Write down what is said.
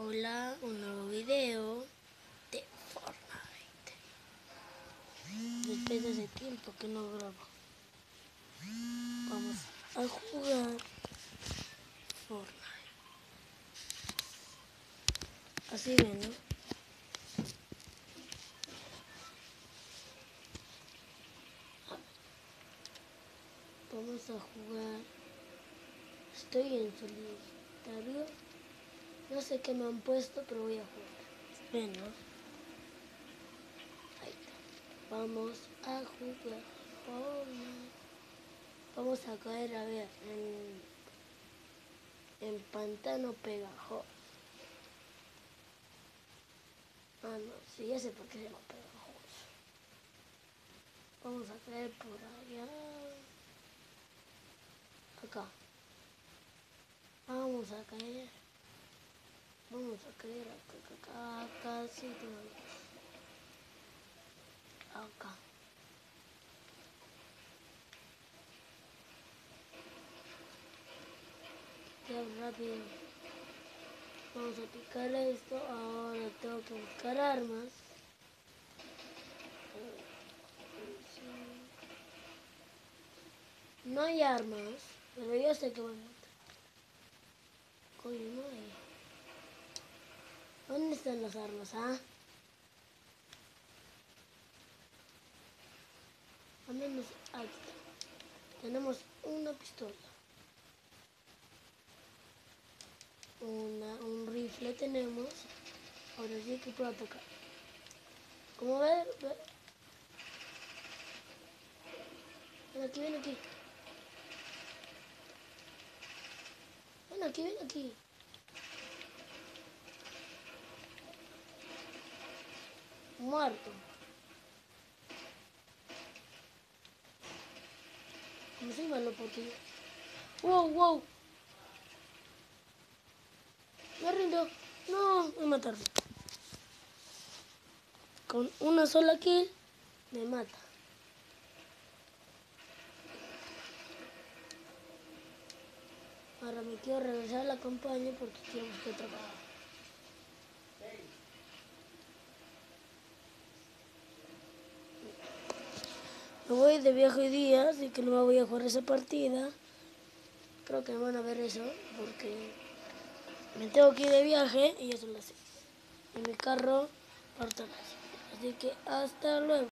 Hola, un nuevo video de Fortnite. Después de ese tiempo que no grabo. Vamos a jugar Fortnite. Así ven, ¿no? Vamos a jugar. Estoy en solitario. No sé qué me han puesto, pero voy a jugar. Ven, ¿no? Ahí está. Vamos a jugar. Vamos a caer, a ver, en, en pantano pegajoso. Ah, no, sí, ya sé por qué se llama pegajoso. Vamos a caer por allá. Acá. Vamos a caer. Vamos a caer acá. Ya rápido. Vamos a picar esto. Ahora tengo que buscar armas. No hay armas, pero yo sé que van a entrar. Coño, no hay. ¿Dónde están las armas, ah? Al menos aquí. Tenemos una pistola. Un rifle tenemos. Ahora sí que puedo atacar. Como ver, ve. Ven aquí, ven aquí. Ven aquí, ven aquí. Muerto. ¿Cómo se llama la oportunidad? ¡Wow, wow! Me rindo. No, me mataron. Con una sola kill, me mata. Ahora me quiero regresar a la campaña porque quiero buscar trabajo. Me voy de viaje hoy día, así que no voy a jugar esa partida. Creo que me van a ver eso, porque me tengo que ir de viaje y ya son las seis. Y mi carro las Así que hasta luego.